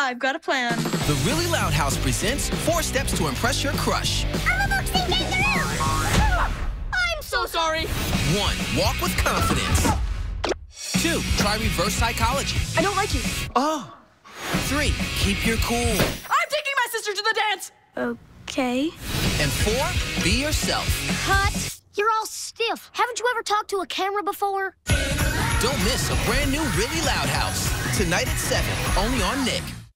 I've got a plan. The Really Loud House presents four steps to impress your crush. I'm a boxing kangaroo! I'm so sorry. One, walk with confidence. Two, try reverse psychology. I don't like you. Oh. Three, keep your cool. I'm taking my sister to the dance. Okay. And four, be yourself. Cut. You're all stiff. Haven't you ever talked to a camera before? Don't miss a brand new Really Loud House. Tonight at 7, only on Nick.